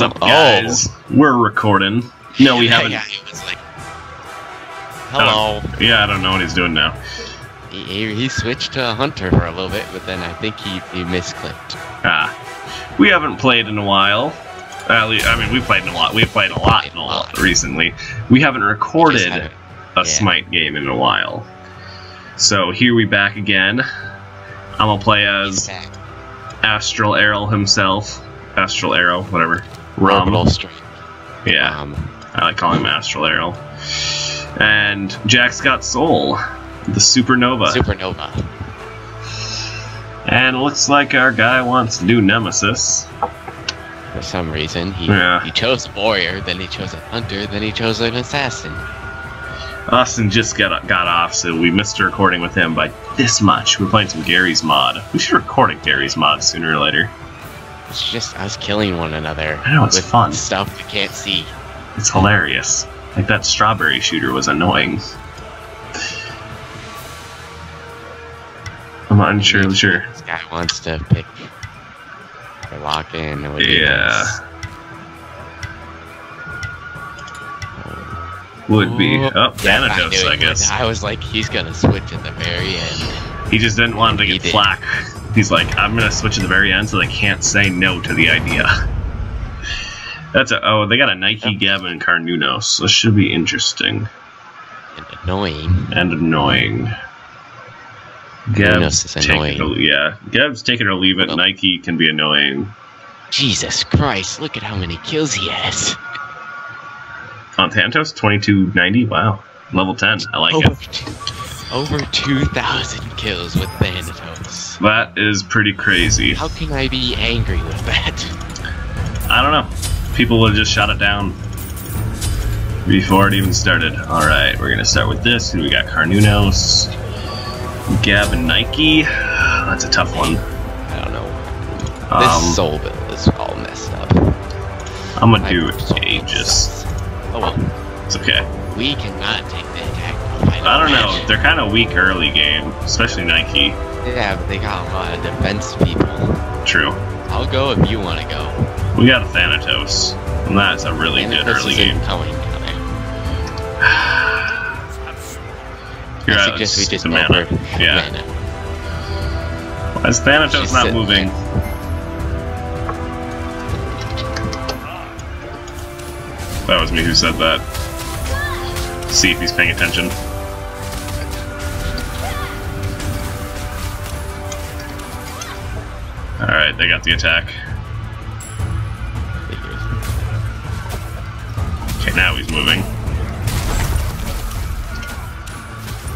What's Oh, up, guys? We're recording. No, we yeah, haven't. Yeah, like, hello. Yeah, I don't know what he's doing now. He, he, he switched to a hunter for a little bit, but then I think he, he misclicked. Ah, we haven't played in a while. At least, I mean, we played in a lot. We've played a lot, Played in a lot. lot recently. We haven't recorded haven't- a yeah. Smite game in a while. So here we back again. I'm gonna play as. Astral Arrow himself. Astral Arrow, whatever. Orbital strike. Yeah, Um, I like calling him Astral Arrow. And Jack's got Sol, the Supernova. supernova. And it looks like our guy wants to do Nemesis. For some reason, he Yeah. he chose a warrior, then he chose a hunter, then he chose an assassin. Austin just got got off, so we missed a recording with him by this much. We're playing some Garry's mod. We should record a Garry's mod sooner or later. It's just us killing one another. I know, it's with fun. Stuff we can't see. It's hilarious. Like that strawberry shooter was annoying. I'm not unsure. Sure. This guy wants to pick or lock in. Yeah. Would be. Oh, Oh, yeah, I Thanatos, I guess. I was like, he's gonna switch at the very end. He just didn't want him to get did. flack. He's like, I'm gonna switch at the very end so they can't say no to the idea. That's a oh, they got a Nike Gavin and Cernunnos. This should be interesting And annoying. and annoying. Is take it annoying. or, yeah, Gav's take it or leave it. Well- Nike can be annoying. Jesus Christ, look at how many kills he has. On Thanatos, 2290. Wow, level 10. I like over, it. two, over 2,000 kills with Thanatos. That is pretty crazy. How can I be angry with that? I don't know. People would have just shot it down before it even started. Alright, we're gonna start with this. We got? Cernunnos, Geb, and Nike. That's a tough one. I don't know. Um, This Sol build is all messed up. I'm gonna do I- Sol Aegis. Oh well, It's okay. we cannot take. Final I don't know. They're kind of weak early game, especially Nike. Yeah, but they got a lot of defense people. True. I'll go if you want to go. We got a Thanatos, and that's a really good early game. down there. You're I out suggest we just go mana. Yeah. mana. Why is Thanatos Just not moving? That was me who said that. See if he's paying attention. Alright, they got the attack. Okay, now he's moving.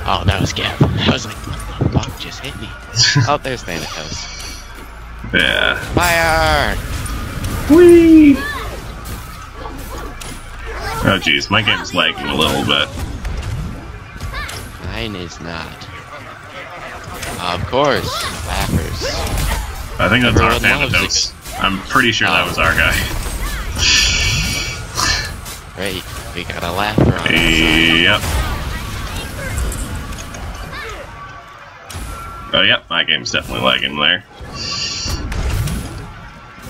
Oh, that was Geb. I was like, what the fuck just hit me? oh, there's Thanatos. Yeah. Fire! Whee! Oh jeez, my game's lagging a little bit. Mine is not. Of course, laughers. I think that's our Thanatos. I'm pretty sure that Oh. was our guy. Great, we got a laugh on. Yep. Oh, yep, my game's definitely lagging there.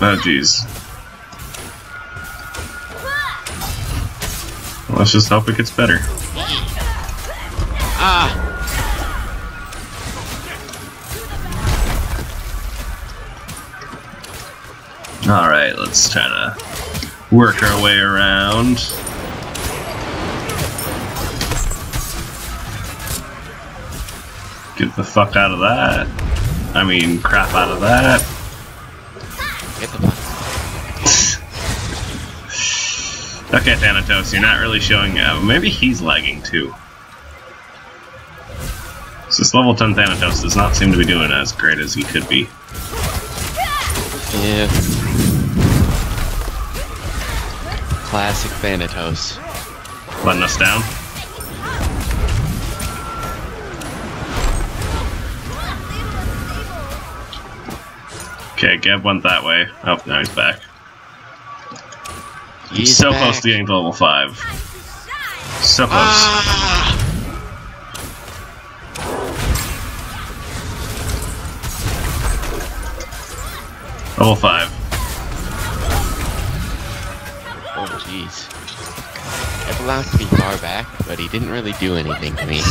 Oh, jeez. Let's just hope it gets better. Ah! Alright, let's try to work our way around. Get the fuck out of that. I mean, crap out of that. Get the fuck. Okay, Thanatos, you're not really showing. Uh, maybe he's lagging too. So this level 10 Thanatos does not seem to be doing as great as he could be. Yeah. Classic Thanatos. Letting us down. Okay, Geb went that way. Oh, now he's back. He's so back. close to getting to level 5. So close. Ah! Level 5. Blocked me far back, but he didn't really do anything to me.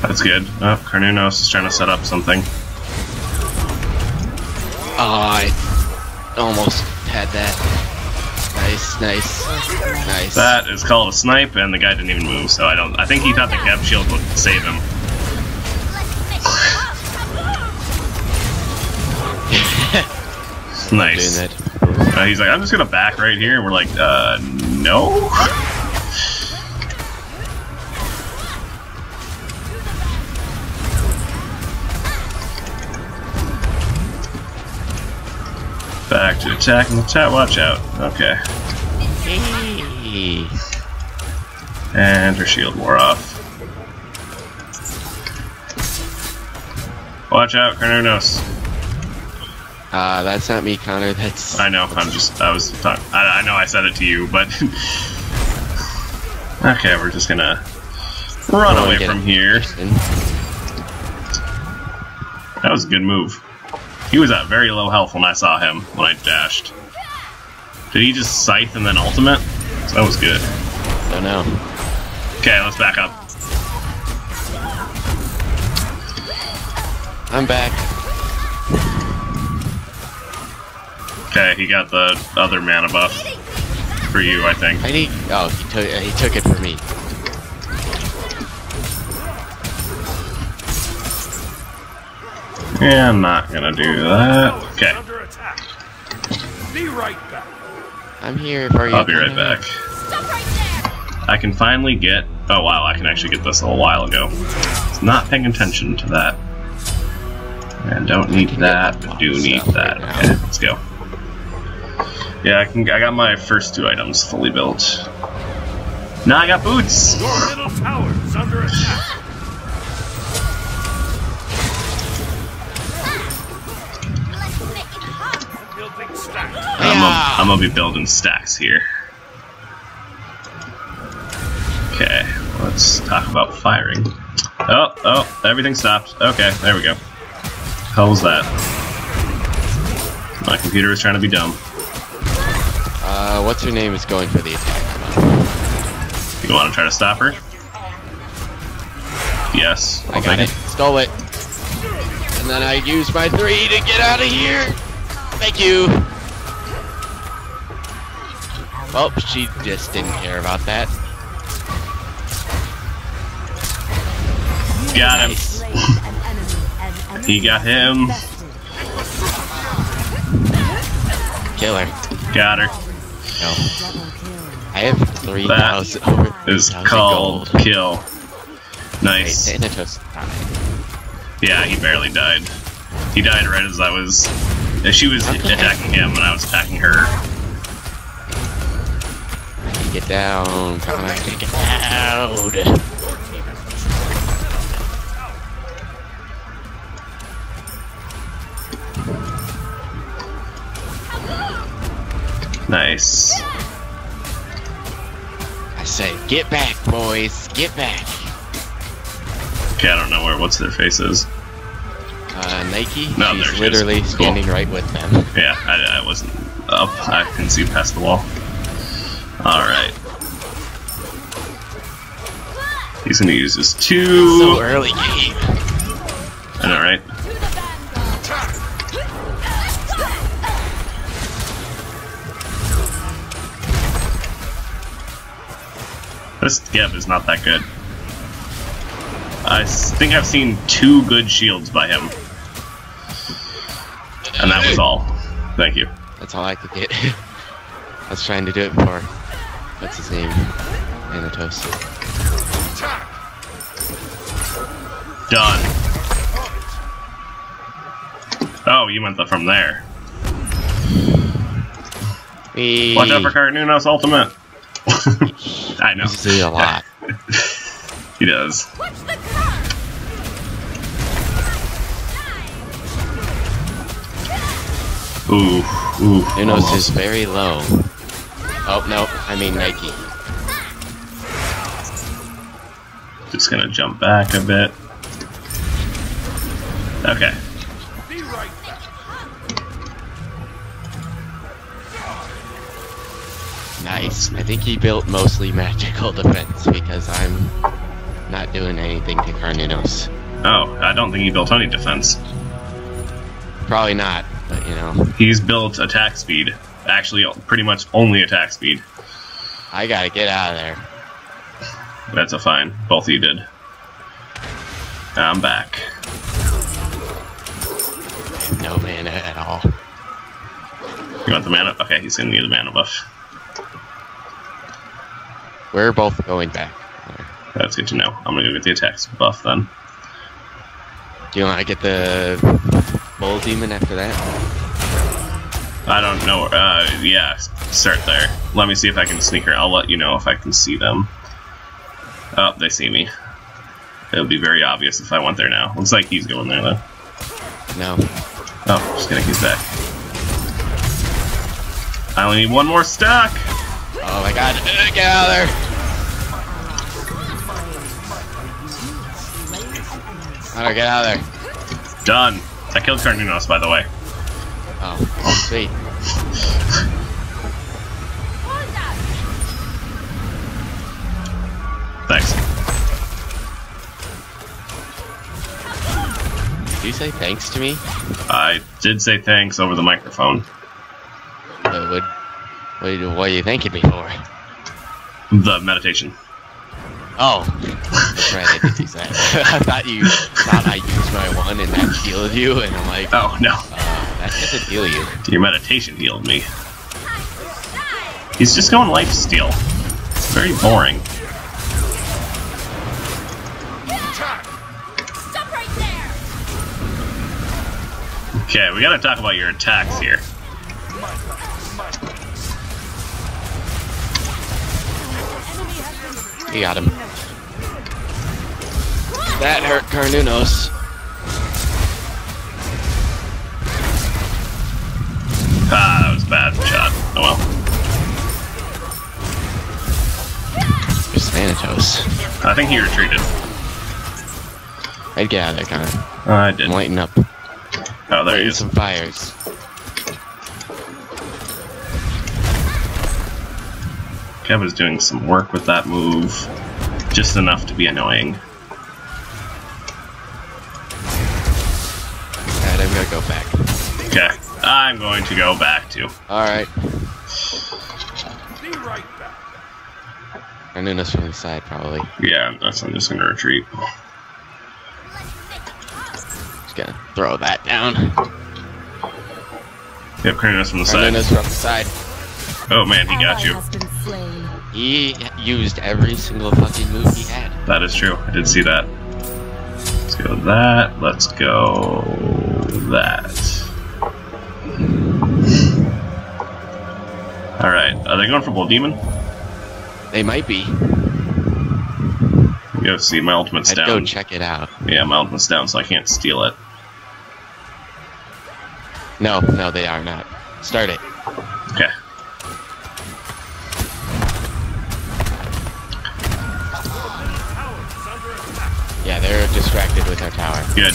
That's good. Oh, Cernunnos is trying to set up something. Oh, I almost had that. Nice, nice, nice. That is called a snipe, and the guy didn't even move, so I don't. I think he thought the Geb shield would save him. Nice. Uh, he's like, I'm just gonna back right here, and we're like, uh, no. attack and the chat. Watch out. Okay. Hey. And her shield wore off. Watch out, Cernunnos. Uh, that's not me, Connor. That's I know, I'm just, I was talking, I, I know I said it to you, but. okay, we're just gonna run away from here. That was a good move. He was at very low health when I saw him, when I dashed. Did he just scythe and then ultimate? That was good. Don't know. Okay, let's back up. I'm back. Okay, he got the other mana buff for you, I think. I need. Oh, he took. He took it for me. Yeah, I'm not gonna do that. Okay, Be right back. I'm here for you. I'll be right back. Stop right there! I can finally get. Oh wow, I can actually get this a little while ago. Not paying attention to that. And don't need that, get but do need that. right. Okay, let's go. Yeah, I can. I got my first two items fully built. Now I got boots. Your middle tower is under attack. I'm gonna, I'm gonna be building stacks here. Okay, let's talk about firing. Oh, oh, everything stopped. Okay, there we go. How was that? My computer is trying to be dumb. Uh, what's her name is going for the attack. You want to try to stop her? Yes. I I'll got take it. Stole it. And then I used my three to get out of here. Thank you. Well, she just didn't care about that. Got him. He got him. Kill her. Got her. No. I have 3,000 over Is 3,000 called gold. kill. Nice. Died. Yeah, he barely died. He died right as I was. as She was Okay. attacking him, and I was attacking her. Get down. Come on, get down. Nice. I say, get back, boys. Get back. Okay, I don't know where what's their faces. Uh, Nike, No, there she's she is. literally Cool. standing right with them. Yeah, I, I wasn't up. I can see past the wall. Alright. He's gonna use his two. So early game. I know, right? This Geb is not that good. I think I've seen two good shields by him. And that was all. Thank you. That's all I could get. I was trying to do it for what's his name, Thanatos. Done. Oh, you meant the from there. We Watch out for Cernunnos Ultimate. I know. uses it a lot. He does. Watch the car! Ooh, ooh. Nunos almost. is very low. Oh no, I mean Nike. Just gonna jump back a bit. Okay. Be right back. Nice. I think he built mostly magical defense because I'm not doing anything to Cernunnos. Oh, I don't think he built any defense. Probably not, but you know, He's built attack speed. Actually, pretty much only attack speed. I gotta get out of there. That's a fine. Both of you did. I'm back. No mana at all. You want the mana? Okay, he's gonna need the mana buff. We're both going back. That's good to know. I'm gonna go get the attacks buff then. Do you want to get the bull demon after that? I don't know. Uh, yeah, start there. Let me see if I can sneak her. I'll let you know if I can see them. Oh, they see me. It'll be very obvious if I went there now. Looks like he's going there though. No. Oh, just kidding, he's back. I only need one more stack. Oh my god, uh, get out of there! Hunter, get out of there. Done. I killed Cernunnos, by the way. Oh, sweet. Thanks. Did you say thanks to me? I did say thanks over the microphone. What, what, what, are you- what are you thanking me for? The meditation. Oh, right, I did that. I thought you thought I used my one and that healed you, and I'm like, Oh no, uh, that doesn't heal you. your meditation healed me. Time to die. He's just going life steal. It's very boring. Stop right there. Okay, we gotta talk about your attacks here. He got him. That hurt Cernunnos. Was a bad shot. Oh well. Just Thanatos. I think he retreated. I'd get out of there, Connor. I did. I'm lighting up. Oh, there he is. some fires. Kev was doing some work with that move. Just enough to be annoying. Alright, I'm gonna go back. Okay. I'm going to go back to. Alright. Be right back. Cernunnos from the side, probably. Yeah, that's I'm just gonna retreat. Let's make it hot. Just gonna throw that down. Yep, Cernunnos from the side. Cernunnos from the side. Oh man, he got you. Has been slain. He used every single fucking move he had. That is true. I did see that. Let's go that. Let's go that. Alright, are they going for Bull Demon? They might be. Go see, my ultimate's I'd down. go check it out. Yeah, my ultimate's down, so I can't steal it. No, no, they are not. Start it. Okay. Tower is under attack. Yeah, they're distracted with our tower. Good.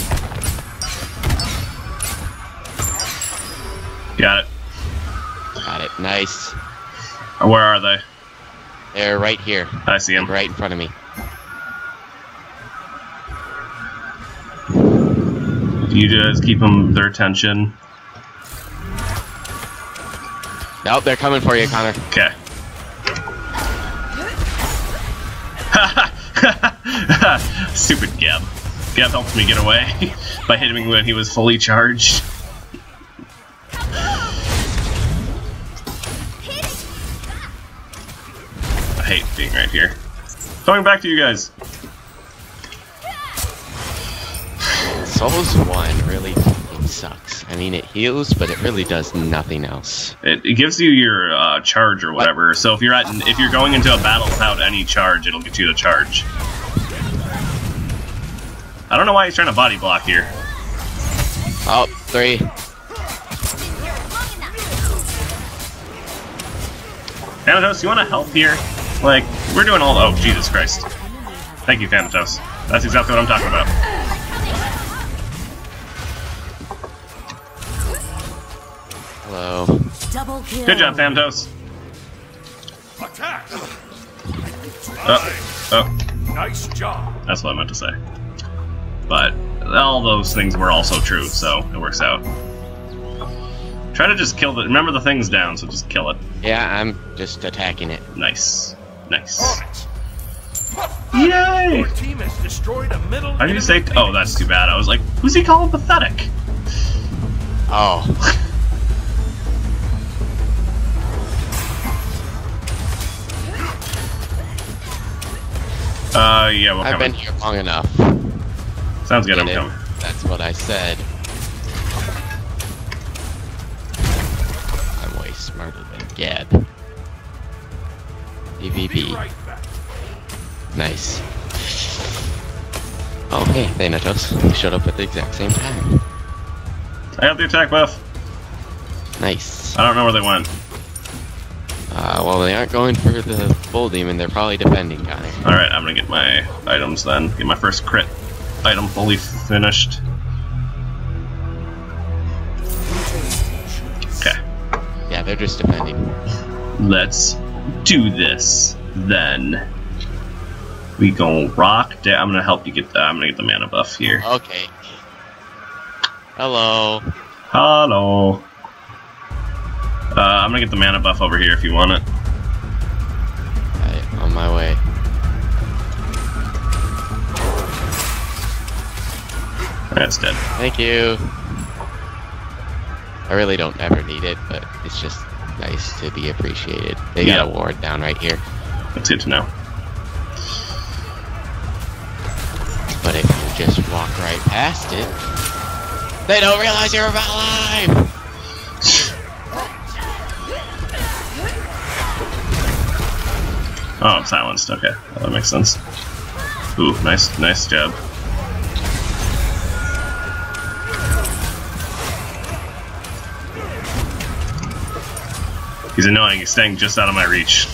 Got it. Got it. Nice. Where are they? They're right here. I see them. Right in front of me. You guys keep them their attention. Nope, they're coming for you, Connor. Okay. Stupid Geb. Geb helped me get away by hitting me when he was fully charged. Hate being right here. Coming back to you guys. Sol's 1 really sucks. I mean, it heals, but it really does nothing else. It, it gives you your uh, charge or whatever. So if you're at if you're going into a battle without any charge, it'll get you the charge. I don't know why he's trying to body block here. Oh, three. Thanatos, you want to help here? Like, we're doing all. Oh, Jesus Christ. Thank you, Thanatos. That's exactly what I'm talking about. Hello. Double kill. Good job, Thanatos. Attack! Oh, oh, Nice job. that's what I meant to say. But all those things were also true, so it works out. Try to just kill the. Remember the thing's down, so just kill it. Yeah, I'm just attacking it. Nice, nice. Yay! Your team has destroyed a middle. How do you say? Oh, that's too bad. I was like, who's he calling pathetic? Oh. Uh, yeah, we're I've been here long enough. Sounds good. I'm Get it? coming. That's what I said. I'm way smarter than Geb. Be DVB. right back. Nice. Hey, Thanatos. You showed up at the exact same time. I got the attack buff. Nice. I don't know where they went. Uh, well, they aren't going for the bull demon. They're probably defending, Connor. All right, I'm gonna get my items then. Get my first crit item fully finished. Okay, Yeah, they're just defending. let's do this then. We gon' rock down. I'm gonna help you get the. I'm gonna get the mana buff here. Okay. Hello. Hello. Uh, I'm gonna get the mana buff over here if you want it. Alright, on my way. That's dead. Thank you. I really don't ever need it, but it's just nice to be appreciated. They got a ward down right here. That's good to know. But if you just walk right past it, they don't realize you're alive! Oh, I'm silenced. Okay, well, that makes sense. Ooh, nice, nice job. He's annoying. He's staying just out of my reach.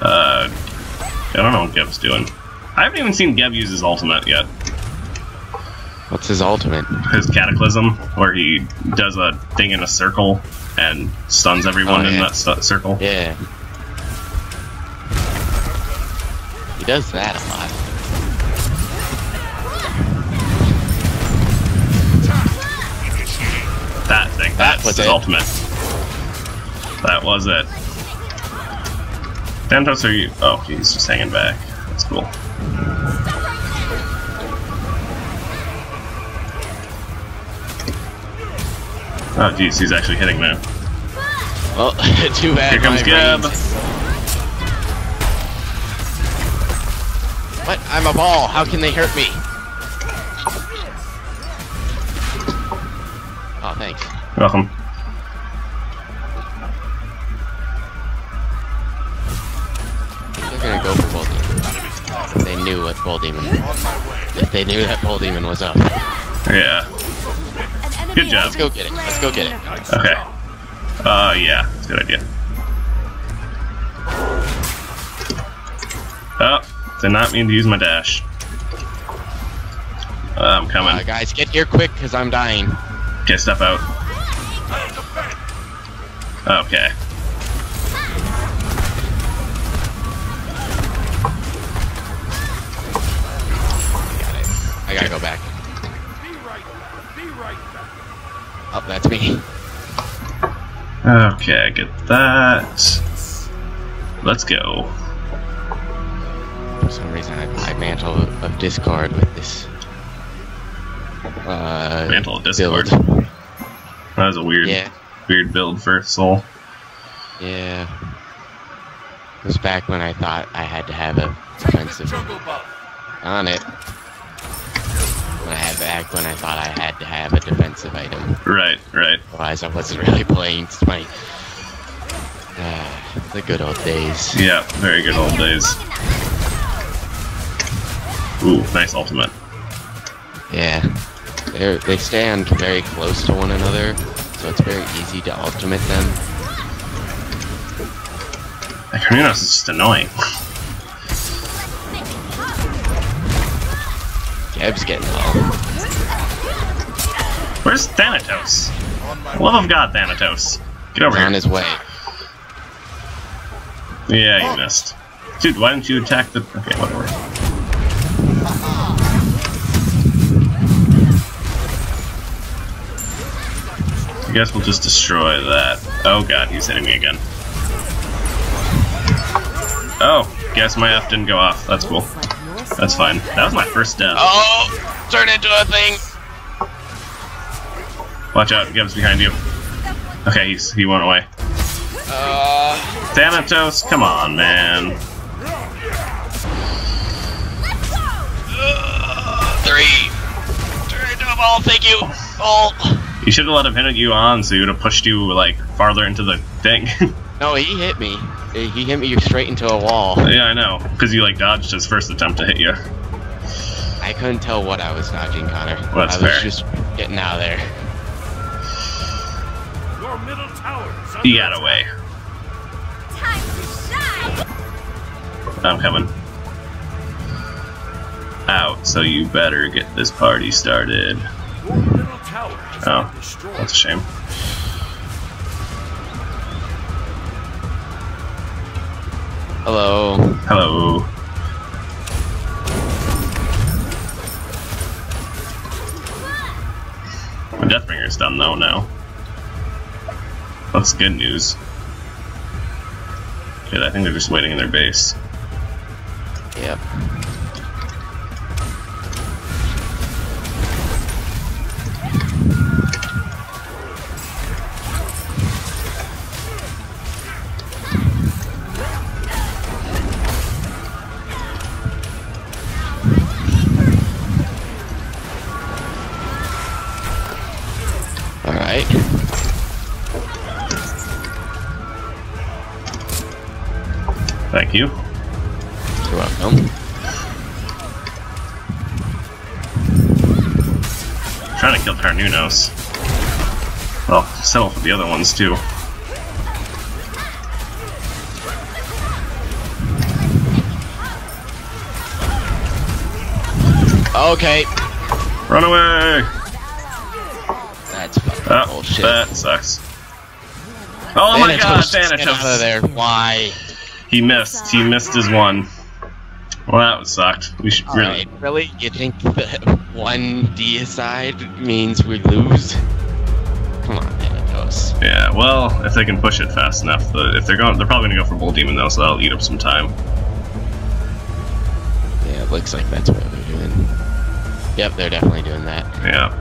Uh, I don't know what Geb's doing. I haven't even seen Geb use his ultimate yet. What's his ultimate? His Cataclysm, where he does a thing in a circle and stuns everyone Oh, in that circle. Yeah. He does that a lot. That thing. That That's was his it. ultimate. That was it. Thanatos, are you? Oh, he's just hanging back. That's cool. Oh, geez, he's actually hitting now. Well, too bad. Here comes Geb. What? I'm a ball. How can they hurt me? Thanks. They're gonna go for Bull Demon. They knew what Bull Demon. They knew that Bull Demon was up. Yeah. Good job. Let's go get it. Let's go get it. Okay. Uh, yeah. That's a good idea. Oh, did not mean to use my dash. Uh, I'm coming. Uh, guys, get here quick, cause I'm dying. Okay, step out. Okay. I gotta go back. Be right back. Be right back. Oh, that's me. Okay, get that. Let's go. For some reason, I, I mantle of Discord with this. Uh, Mantle of Discord. build. That was a weird, Yeah, weird build for Sol. yeah. It was back when I thought I had to have a defensive on it. When I had back when I thought I had to have a defensive item. Right, right. Otherwise, I wasn't really playing my. Uh, the good old days. Yeah, very good old days. Ooh, nice ultimate. Yeah. They they stand very close to one another, so it's very easy to ultimate them. Cernunnos is just annoying. Geb's getting low. Where's Thanatos? Love of God, Thanatos. Get over He's on his way. Yeah, you missed. Dude, why didn't you attack the... Okay, whatever. I guess we'll just destroy that. Oh god, he's hitting me again. Oh, guess my F didn't go off. That's cool. That's fine. That was my first death. Oh! Turn into a thing! Watch out, Gibbs behind you. Okay, he's, he went away. Uh, Thanatos, come on, man. three. Turn into a ball, thank you. Ball. You should have let him hit you on, so he would have pushed you like farther into the thing. No, he hit me. He hit me straight into a wall. yeah, I know, because you like dodged his first attempt to hit you. I couldn't tell what I was dodging, Connor. Well, that's I was fair. just getting out of there. Your middle tower is He got away. Time to shine. I'm coming. Out, so you better get this party started. Your middle tower has Oh. That's a shame. Hello. Hello. My Deathbringer's done though now. That's good news. Good, I think they're just waiting in their base. Yep. Thank you. You're welcome. trying to kill Cernunnos. Well, settle for the other ones too. Okay. Run away! That's fucking Oh, bullshit. that sucks. Oh my god, Thanatos, Get out of there. Why? He missed. He missed his one. Well, that sucked. We should really. Alright, really? You think that one D deicide means we lose? Come on, Thanatos. Yeah. Well, if they can push it fast enough, the, if they're going, they're probably gonna go for Bull Demon though, so that'll eat up some time. Yeah, it looks like that's what they're doing. Yep, they're definitely doing that. Yeah.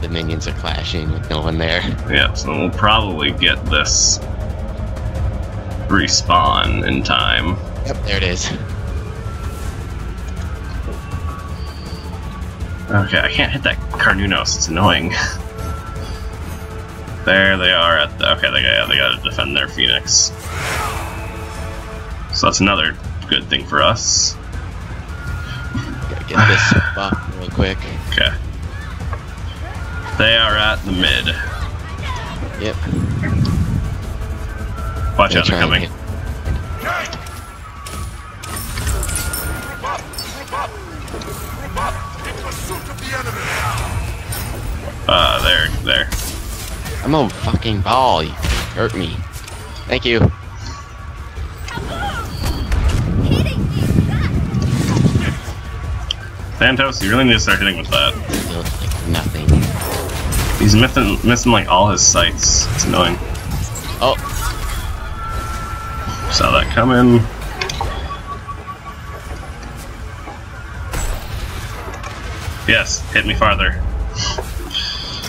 The minions are clashing with no one there. Yeah. So we'll probably get this respawn in time. Yep, there it is. Okay, I can't hit that Cernunnos. It's annoying. there they are at the. Okay, they got they got to defend their Phoenix. So that's another good thing for us. Gotta get this buff real quick. Okay. They are at the mid. Yep. Watch out, they're coming. enemy! Uh, there, there. I'm a fucking ball. You hurt me. Thank you. Santos, you really need to start hitting with that. Like nothing. He's missing, missing like all his sights. It's annoying. Oh, Saw that coming. Yes, hit me farther.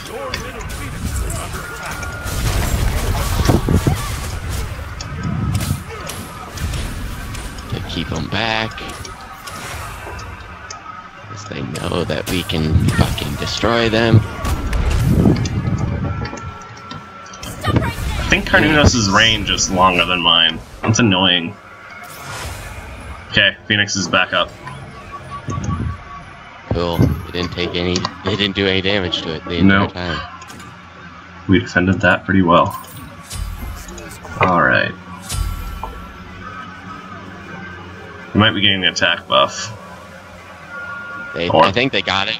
Your middle phoenix is under attack. to keep them back. Because they know that we can fucking destroy them. I think Cernunnos' range is longer than mine. That's annoying. Okay, Phoenix is back up. Cool. They didn't take any. They didn't do any damage to it the entire No. time. We defended that pretty well. Alright. We might be getting the attack buff. They, Or- I think they got it.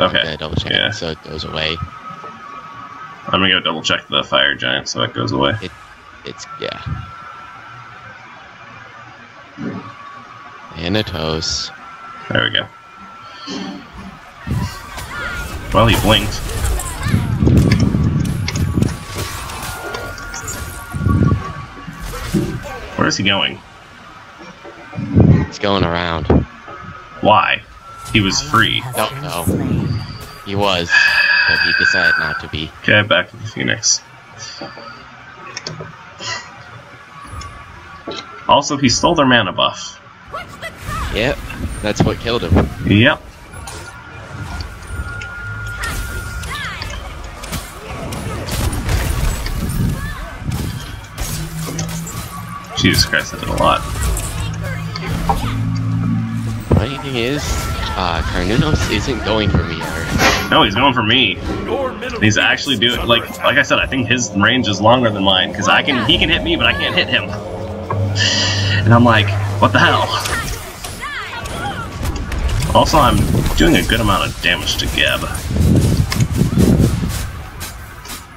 Okay. Double check Yeah. so it goes away. I'm gonna go double check the fire giant so it goes away. It, It's yeah. Thanatos. There we go. Well, he blinked. Where is he going? He's going around. Why? He was free. Don't know. He was, but he decided not to be. Okay, back to the Phoenix. Also, he stole their mana buff. What's the crack? Yep, that's what killed him. Yep. Jesus Christ, that did a lot. Funny thing is, uh, Cernunnos isn't going for me No, he's going for me. He's actually doing like like I said. I think his range is longer than mine because I can he can hit me, but I can't hit him. And I'm like, what the hell? Also, I'm doing a good amount of damage to Geb.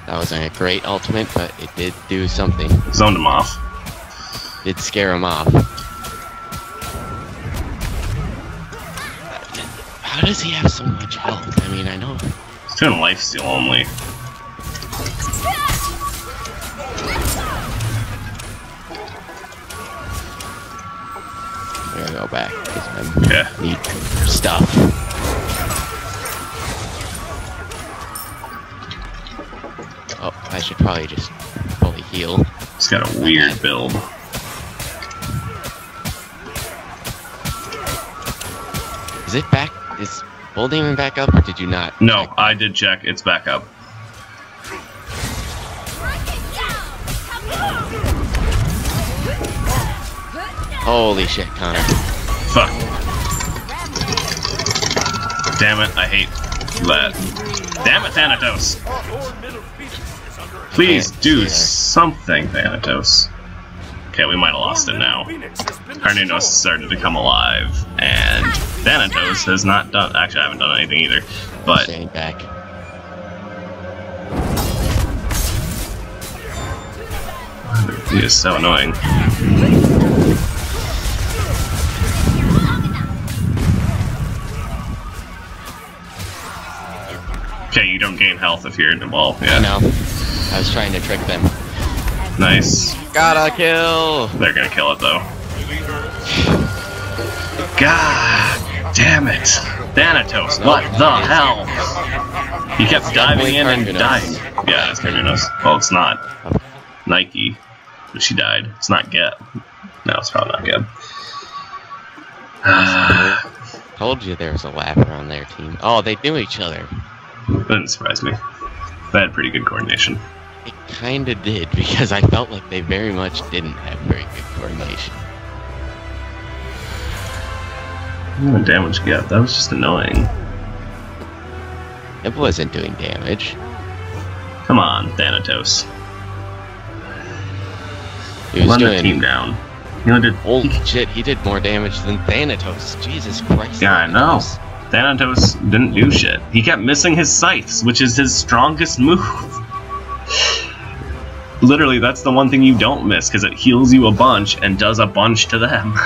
that wasn't a great ultimate, but it did do something. Zoned him off. Did scare him off. How does he have so much health? I mean, I know. He's doing lifesteal only. Gonna go back because I Yeah. need stuff. Oh, I should probably just fully heal. He's got a weird build. Is it back? Is Bull Demon back up, or did you not? No. I did check. It's back up. Holy shit, Connor. Fuck. Damn it, I hate that. Damn it, Thanatos. Your middle Phoenix is under attack. Please do something, Thanatos. Okay, we might have lost it now. Phoenix has been Cernunnos started to come alive, and Thanatos has not done. Actually, I haven't done anything either. But Staying back. he is so annoying. Don't gain health if you're in the ball. I Yeah, know. I was trying to trick them. nice. Gotta kill! They're gonna kill it though. God damn it, Thanatos! What the hell? He kept diving in and dying. Yeah, it's Cernunnos. Well, it's not Nike, but she died. It's not Get. No, it's probably not Get. Told you there was a lapper on their team. Oh, they knew each other. Doesn't surprise me. They had pretty good coordination. It kinda did, because I felt like they very much didn't have very good coordination. What damage Get? That was just annoying. It wasn't doing damage. Come on, Thanatos. He was Run the team down. You know, did Holy shit, he did more damage than Thanatos. Jesus Christ. Yeah, I know. Thanatos. Didn't do shit. He kept missing his scythes, which is his strongest move. Literally, that's the one thing you don't miss, because it heals you a bunch and does a bunch to them.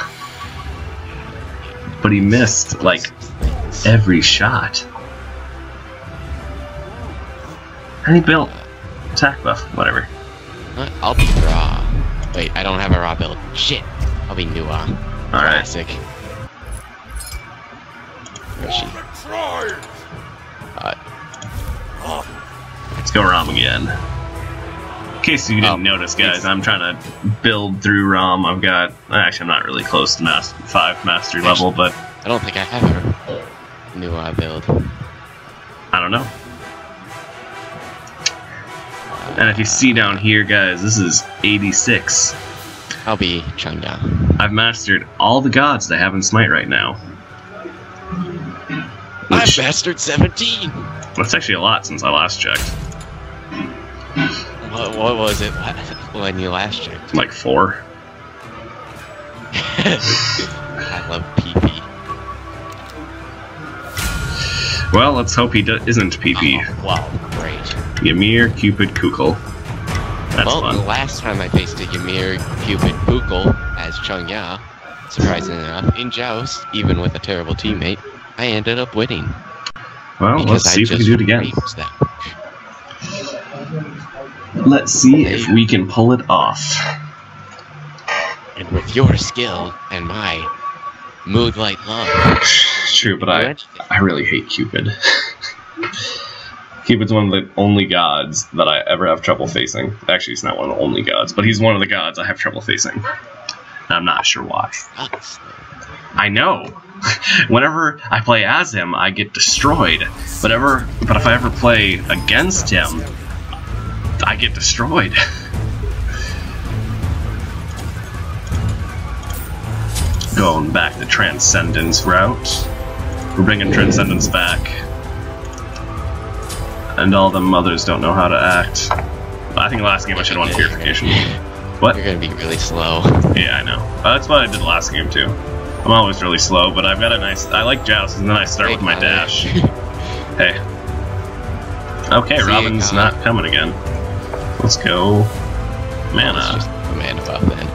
But he missed, like, every shot. And he built attack buff, whatever. I'll be raw. Wait, I don't have a raw build. Shit. I'll be Nu Wa. Alright. Classic. Where is she? Destroyed. Uh, Let's go Rama again. In case you didn't Oh, notice, guys, I'm trying to build through Rama. I've got actually I'm not really close to master five mastery level, but I don't think I have her Nu Wa build. I don't know. And if you see down here, guys, this is 86. I'll be Chang'e. I've mastered all the gods they have in Smite right now. I'm bastard 17! that's actually a lot since I last checked. What, what was it when you last checked? Like four. I love PP. Well, let's hope he do- isn't PP. Oh, wow, great. Ymir, Cupid, Kukul. That's well, the last time I faced a Ymir Cupid Pukul as Chung Ya, surprisingly enough, in Joust, even with a terrible teammate, I ended up winning. Well, let's I see if we can do it again. Let's see if we can pull it off. And with your skill and my mood like love, True, but I, I really hate Cupid. Cupid's one of the only gods that I ever have trouble facing. Actually, he's not one of the only gods, but he's one of the gods I have trouble facing. I'm not sure why. I know. Whenever I play as him, I get destroyed. Whatever, but if I ever play against him, I get destroyed. Going back the Transcendence route. We're bringing Transcendence back. And all the mothers don't know how to act. I think last game I should have won Purification. What? You're gonna be really slow. Yeah, I know. Uh, that's what I did last game too. I'm always really slow, but I've got a nice. I like joust, and then I start with my dash. hey. Okay, Robin's not coming again. Let's go. Mana. just a mana buff then.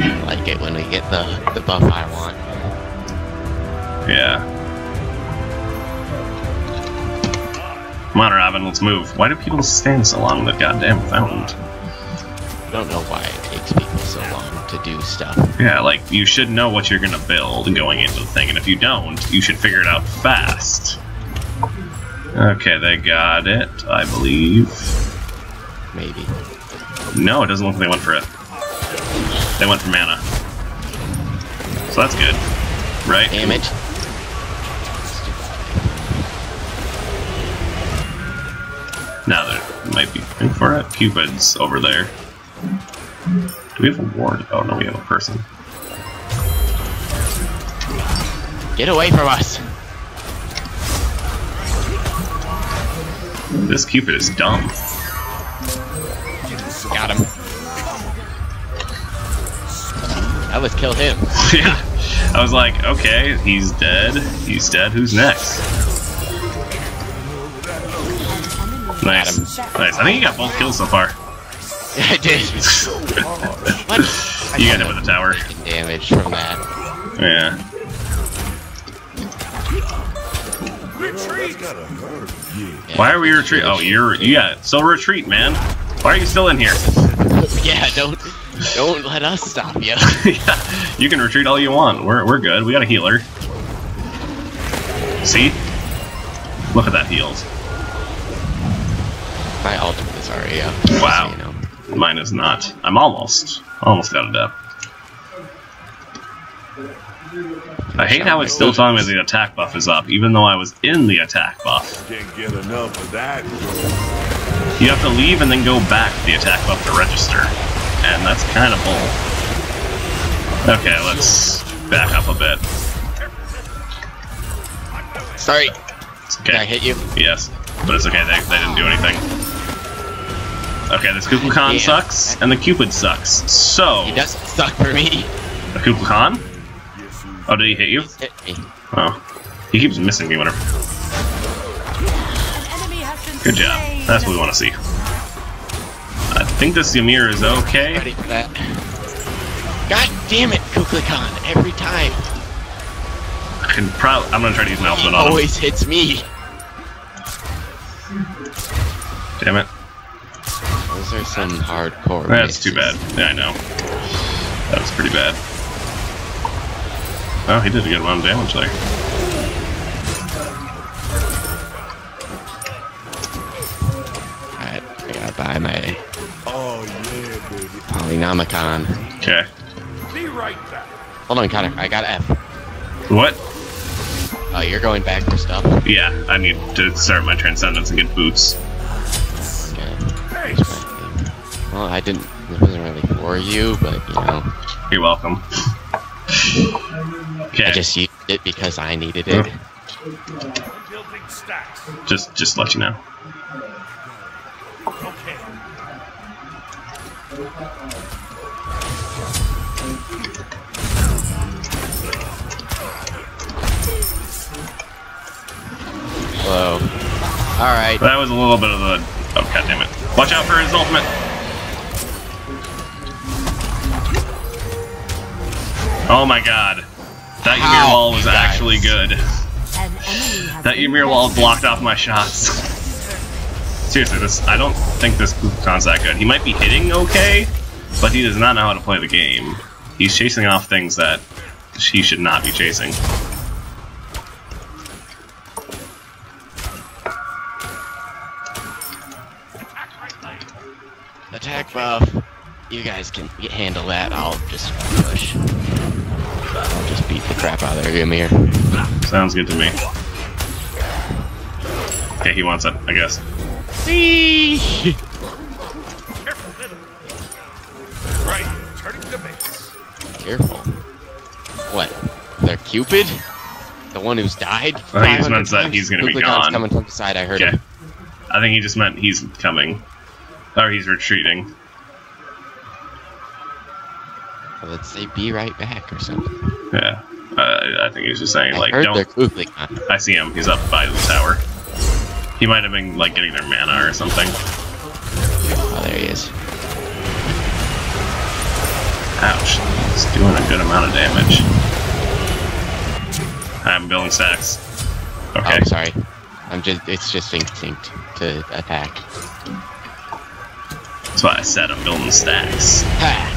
I like it when we get the, the buff I want. Yeah. Come on, Robin, let's move. Why do people stand so long in the goddamn fountain? I don't know why it takes people so long to do stuff. Yeah, like, you should know what you're gonna build going into the thing, and if you don't, you should figure it out fast. Okay, they got it, I believe. Maybe. No, it doesn't look like they went for it. They went for mana. So that's good. Right? Damage. Now there might be for it. Cupid's over there. Do we have a ward? Oh no, we have a person. Get away from us! This Cupid is dumb. Got him. Now let's kill him. yeah. I was like, okay, he's dead. He's dead. Who's next? Nice. Nice. I think he got both kills so far. I did. what? You got hit with the tower. Taking damage from that. Yeah. Retreat! Yeah. Why are we retreat? Oh, you're yeah. So retreat, man. Why are you still in here? Yeah, don't don't let us stop you. yeah, you can retreat all you want. We're we're good. We got a healer. See? Look at that healed. My ultimate is already up. Wow. So, you know. Mine is not. I'm almost almost out of depth. I hate how it's still telling me the attack buff is up, even though I was in the attack buff. Can't get enough of that. You have to leave and then go back to the attack buff to register. And that's kind of bull. Okay, let's back up a bit. Sorry, It's did I hit you? Yes, but it's okay. They, they didn't do anything. Okay, this Kukulkan sucks, and the Cupid sucks. So, He doesn't suck for me. the Kukulkan? Oh, did he hit you? He's hit me. Oh, he keeps missing me whenever. Good job. That's what we want to see. I think this Ymir is okay. Ready for that. God damn it, Kukulkan, every time. I can probably. I'm gonna try to use my ultimate on him. always hits me. Damn it. Those are some hardcore That's too bad. Yeah, I know. That was pretty bad. Oh, he did a good amount of damage there. Alright, I gotta buy my Oh yeah, baby. Polynomicon. Okay. Be right back. Hold on, Connor, I got F. What? Oh, you're going back for stuff? Yeah, I need to start my transcendence and get boots. Okay. Here's my thing. Well, I didn't, it wasn't really for you, but, you know, You're welcome. okay, I just used it because I needed it. Stacks. just just let you know. Okay. Whoa. Alright. That was a little bit of the. Oh god damn it! Watch out for his ultimate. Oh my god, that Ymir wall was actually good. An enemy has That been Ymir wall blocked off my shots. Seriously, this I don't think this Kukulkan's that good. He might be hitting okay, but he does not know how to play the game. He's chasing off things that he should not be chasing. Attack buff. You guys can handle that. I'll just push. I'll just beat the crap out of their Ymir. Sounds good to me. Okay, he wants it, I guess. See. Right, turning to base. Careful. What? They're Cupid? The one who's died? I think he just 500 meant that he's gonna be gone. coming from the side, I heard Okay. him. I think he just meant he's coming. Or he's retreating. Let's say be right back or something. Yeah. Uh, I think he was just saying, I like, don't. I see him. He's up by the tower. He might have been like getting their mana or something. Oh, there he is. Ouch. He's doing a good amount of damage. I'm building stacks. Okay. Oh, sorry. I'm just, it's just instinct to attack. That's why I said I'm building stacks. Ha!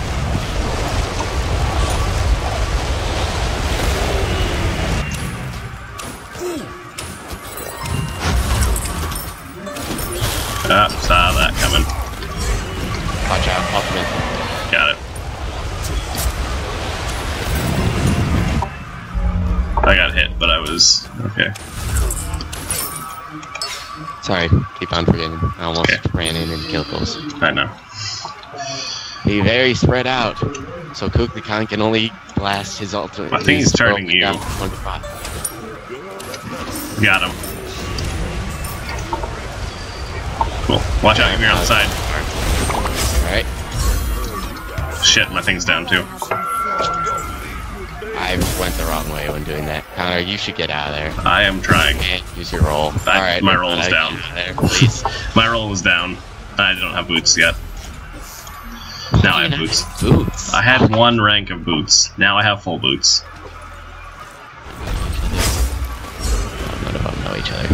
Sorry, keep on forgetting. I almost Okay. ran in and killed those. I know. Be very spread out. So Kukulkan can only blast his ultimate. I think he's turning you. down to one spot. Got him. Cool. Watch out, you're on the side. Alright. Shit, my thing's down too. I went the wrong way when doing that. Connor, you should get out of there. I am trying. And use your roll. I- Alright. my roll is down. get out of there, please. My roll was down. I don't have boots yet. Now I have boots. Boots. I had one rank of boots. Now I have full boots. None of them know each other.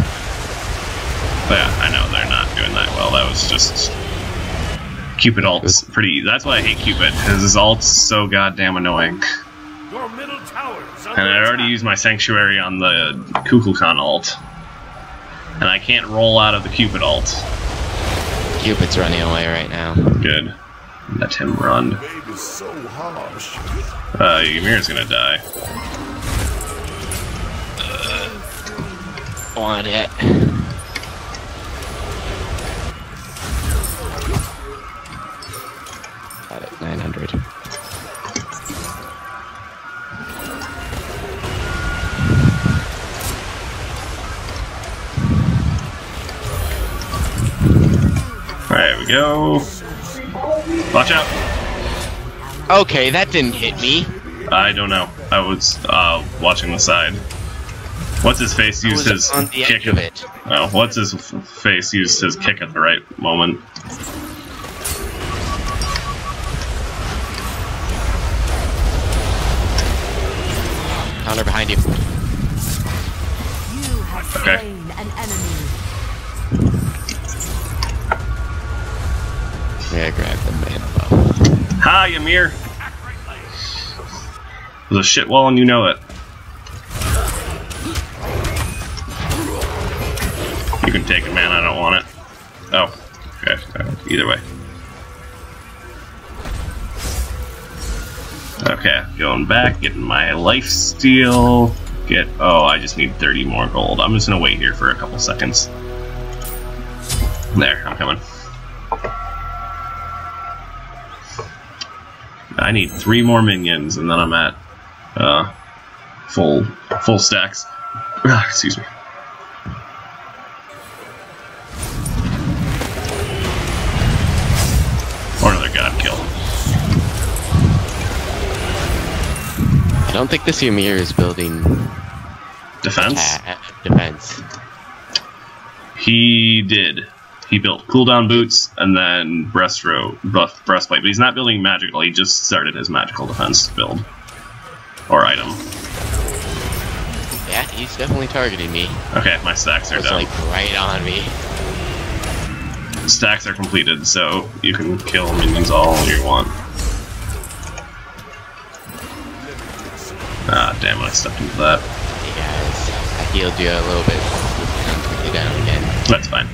But yeah, I know they're not doing that well. That was just Cupid alt's pretty. That's why I hate Cupid because his alt's so goddamn annoying. Your middle tower And I already attack. used my sanctuary on the Kukulkan alt, and I can't roll out of the Cupid alt. Cupid's running away right now. Good. Let him run. Babe is so harsh. Uh, Ymir's gonna die. Want it. There we go. Watch out. Okay, that didn't hit me. I don't know. I was uh, watching the side. What's his face used his kick of it. Oh, what's his face used his kick at the right moment? Ymir. There's a shit wall and you know it. You can take it, man. I don't want it. Oh, okay. Uh, Either way. Okay, going back, getting my life steal. Get. Oh, I just need 30 more gold. I'm just gonna wait here for a couple seconds. There, I'm coming. I need three more minions, and then I'm at uh, full full stacks. Excuse me. Or another god kill. I don't think this Ymir is building. Defense? defense. He did. He built cooldown boots and then breaststroke, buff breastplate, but he's not building magical. He just started his magical defense build or item. Yeah, he's definitely targeting me. Okay, my stacks are It's done. like right on me. stacks are completed, so you can kill minions all you want. Ah, damn! I stepped into that. Hey guys, I healed you a little bit. You down again. That's fine.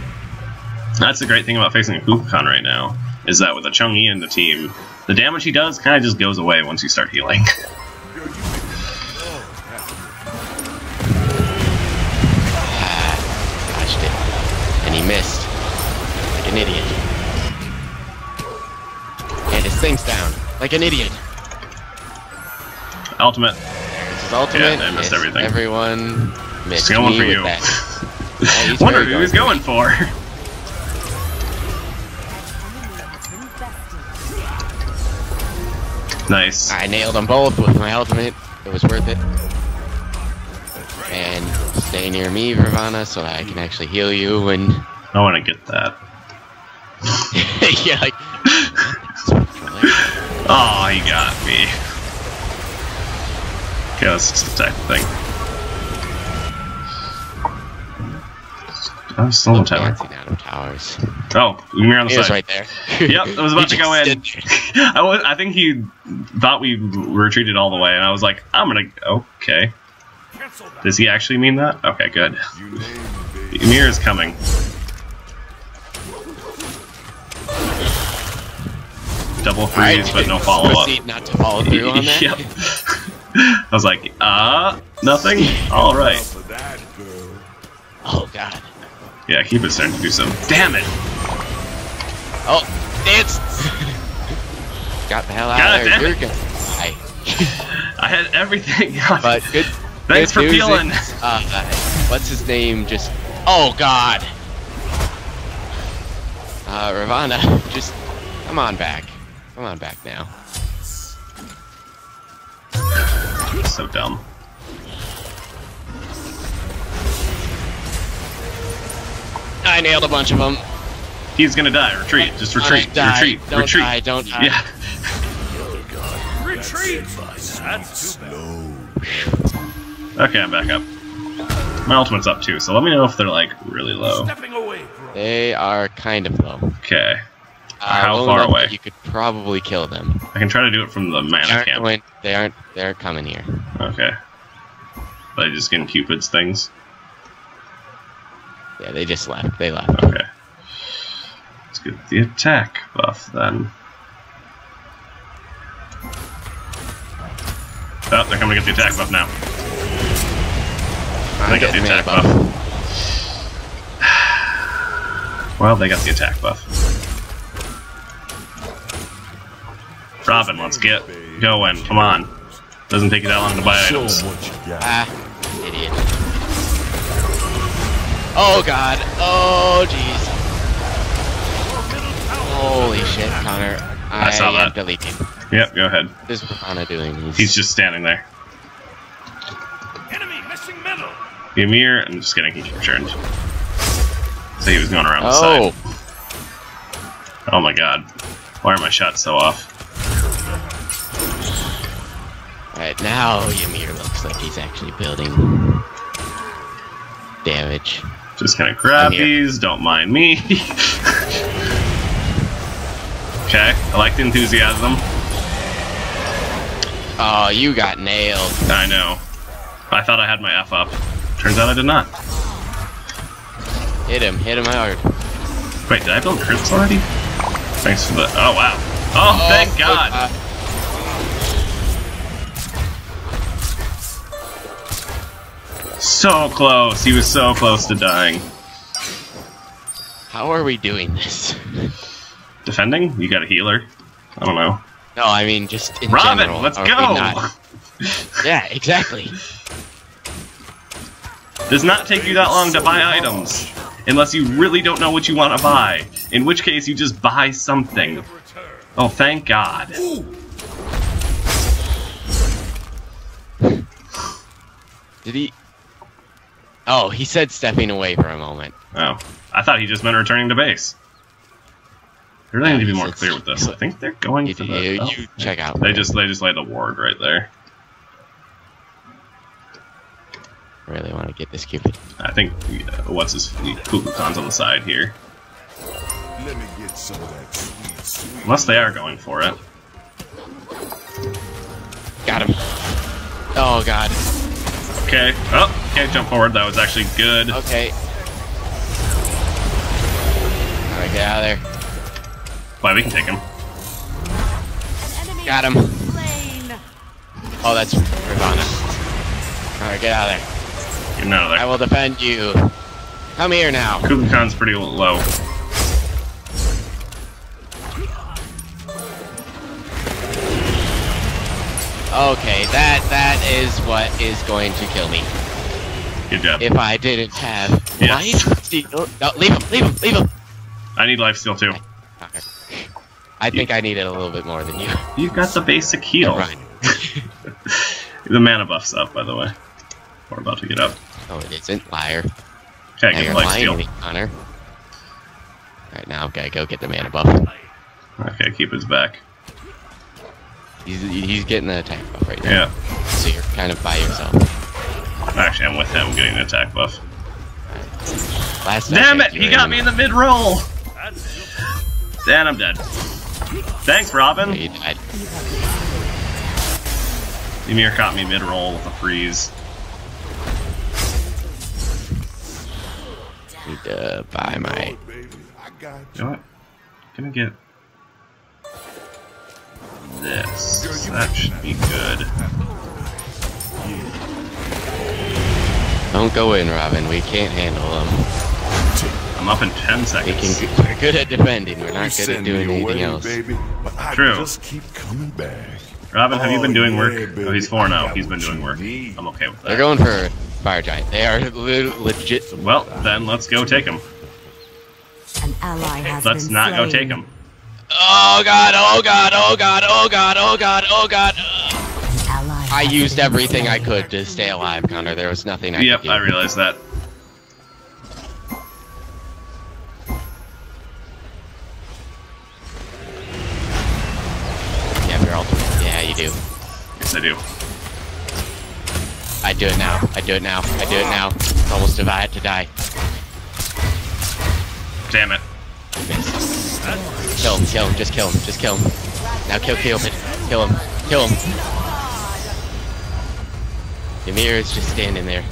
That's the great thing about facing a Kukulkan right now, is that with a Chang'e in the team, the damage he does kind of just goes away once you start healing. Ah, dodged it. And he missed. Like an idiot. And his thing's down. Like an idiot. Ultimate. This is ultimate. I missed everything. Everyone missed He's going for you. Yeah, he's who he was going going for. Nice. I nailed them both with my ultimate. It was worth it. And stay near me, Ravana, so I can actually heal you and I want to get that. yeah, like Oh, he got me. Okay, let's just attack the thing. I'm still in the tower. dancing out of towers. Oh, Ymir on the He was side. right there. Yep, I was about to go in. I was. I think he thought we retreated all the way, and I was like, I'm gonna. Okay. Cancel. Does he actually mean that? Okay, good. You named. Ymir is coming. Double freeze, but no follow up. Not to follow through on that. yep. I was like, uh, nothing. All right. For that girl. Oh god. Yeah, keep it starting to do some. Damn it! Oh, dance! Got the hell out God of there. damn it. You're gonna die. I had everything. But good. Thanks good for peeling. is, Uh, what's his name? Just. Oh god. Uh, Ravana, just come on back. Come on back now. so dumb. I nailed a bunch of them. He's gonna die. Retreat. Just retreat. die. Retreat. Don't retreat. die, don't die. Yeah. Retreat! That's too bad. Okay, I'm back up. My ultimate's up too, so let me know if they're like really low. Stepping. They are kind of low. Okay. Uh, How far away? You could probably kill them. I can try to do it from the They mana aren't, camp. going, they aren't. They aren't coming here. Okay. By just getting Cupid's things. Yeah, they just left. They left. Okay. Let's get the attack buff then. Oh, they're coming to get the attack buff now. They got the attack buff. Well, they got the attack buff. Robin, let's get going. Come on. Doesn't take you that long to buy Show items. 'em Oh god. Oh jeez. Holy shit, Connor. I, I saw am that. deleting. Yep, go ahead. What is Ravana doing? He's, He's just standing there. Enemy missing middle. Ymir, I'm just kidding, he returned. So he was going around the Oh, side. Oh my god. Why are my shots so off? Alright, now Ymir looks like he's actually building damage. Just gonna grab these, don't mind me. okay, I like the enthusiasm. Oh, you got nailed. I know. I thought I had my F up. Turns out I did not. Hit him, hit him hard. Wait, did I build crits already? Thanks for the. Oh wow. Oh, thank Oh, God. uh, So close. He was so close to dying. how are we doing this? Defending? You got a healer? I don't know. No, I mean just in Robin, general. let's go. Yeah, exactly. Does not take you that long to buy items. Unless you really don't know what you want to buy. In which case, you just buy something. Oh, thank God. Did he? Oh, he said stepping away for a moment. Oh, I thought he just meant returning to base. I really need to be more clear with this. I think they're going You, for you, the. oh, you check out. They just they just laid a ward right there. really want to get this Cupid. I think uh, what's his Kukulkan's on the side here. Let me get some of that sweet, sweet. Unless they are going for it. Got him. Oh god. Okay. Oh, can't jump forward. That was actually good. Okay. Alright, get out of there. But we can take him. Got him. Oh, that's Ravana. Alright, get out of there. Get out of there. I will defend you. Come here now. Kukulkan's pretty low. Okay, that that is what is going to kill me. Good job. If I didn't have Yes. life steal. No, leave him, leave him, leave him. I need life steal too. Okay. I think I need it a little bit more than you. You've got the basic heal. The mana buff's up, by the way. We're about to get up. Oh, it isn't. Liar. Okay, Now get life steal. me, Connor. Alright, now I've got to go get the mana buff. Okay, keep his back. He's, he's getting the attack buff right now. Yeah. So you're kind of by yourself. Actually, I'm with him getting the attack buff. Last Damn it! He were got me in the mid roll! Dan, I'm dead. Thanks, Robin. you died. Ymir caught me mid roll with a freeze. Need to buy my. Baby, I got You you. know what? I'm Gonna get this. That should be good. Don't go in, Robin. We can't handle them. I'm up in 10 We seconds. can. We're good at defending. We're not good at doing anything away, else. baby, but I True. just keep coming back. Robin, have you been Oh, doing work? yeah, oh, he's 4 now. Oh. He's been doing work. need. I'm okay with that. They're going for fire giant. They are le- legit. Well, then let's go take him. An ally has Let's been not go take him. Oh god! Oh god! Oh god! Oh god! Oh god! Oh god! I used everything I could to stay alive, Connor. There was nothing I Yep, could do. Yep, I realized that. You have your ultimate. Yeah, you do. Yes, I do. I do it now. I do it now. I do it now. It's almost about to die. Damn it. Kill him. Kill him. Just kill him. Just kill him. Now kill Cupid. Kill him. Kill him. Ymir is just standing there.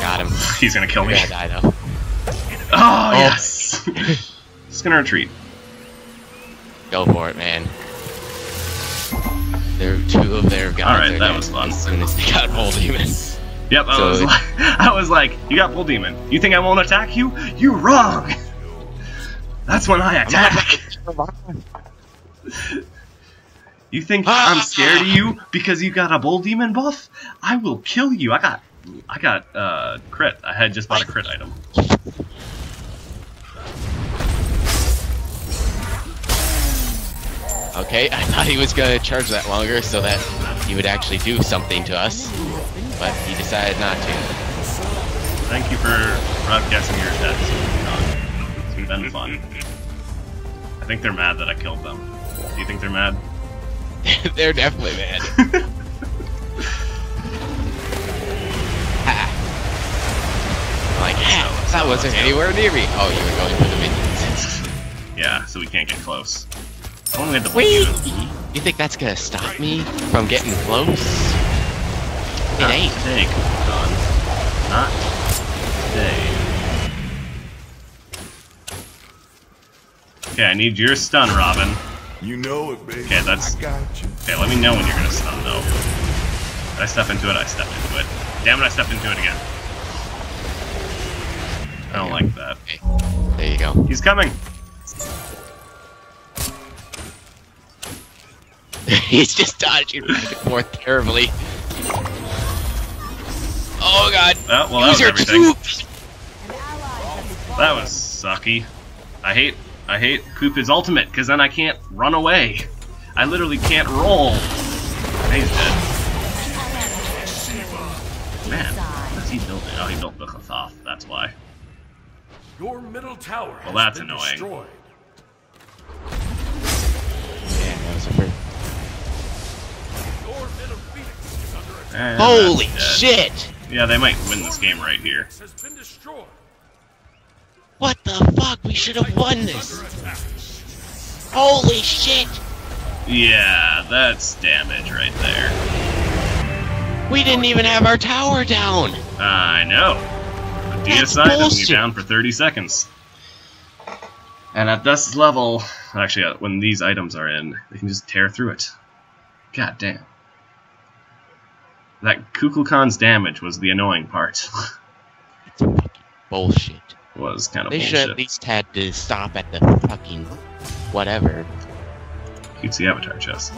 Got him. He's gonna kill You're me. gonna die though. Oh, oh, yes! Just gonna retreat. Go for it, man. There are two of their guys. Alright, that was fun. As soon as they got Bull Demon. Yep, I So- was like, I was like, you got Bull Demon. You think I won't attack you? You wrong. That's when I attack. You think Ah! I'm scared of you because you got a Bull Demon buff? I will kill you. I got, I got uh crit. I had just bought a crit item. Okay, I thought he was gonna charge that longer so that he would actually do something to us, but he decided not to. Thank you for broadcasting your attacks. Been fun. I think they're mad that I killed them. Do you think they're mad? They're definitely mad. Ha. like, ha, that wasn't anywhere near me. Oh, you were going for the minions. yeah, so we can't get close. Oh, Only had the Wait! You think that's gonna stop me from getting close? It Not ain't. today. Not today. Okay, I need your stun, Robin. You know it, baby. Okay, that's- I got you. Okay, let me know when you're gonna stun, though. Did I step into it? I stepped into it. Damn it, I stepped into it again. I don't like that. Okay, there you go. He's coming! He's just dodging back and forth terribly. Oh god! Oh, well, that was Use your everything. troops! An ally has been That was sucky. I hate, I hate Cupid's ultimate, because then I can't run away. I literally can't roll. He's dead. Man, what is he building? Oh, he built the Chathoth, that's why. Your middle tower Well, has that's been annoying. destroyed. Yeah, that was a first. Your middle phoenix is under attack. And Holy shit! Yeah, they might win this game right here. Has been destroyed. What the fuck? We should have won this! Holy shit! Yeah, that's damage right there. We didn't even have our tower down! I know. The That's DSI doesn't get down for 30 seconds. And at this level, actually, uh, when these items are in, they can just tear through it. God damn. That Kukulkan's damage was the annoying part. That's fucking bullshit. Was kind of They should at least had to stop at the fucking whatever. Cutesy avatar chest.